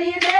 ಮಾಡಿದೆ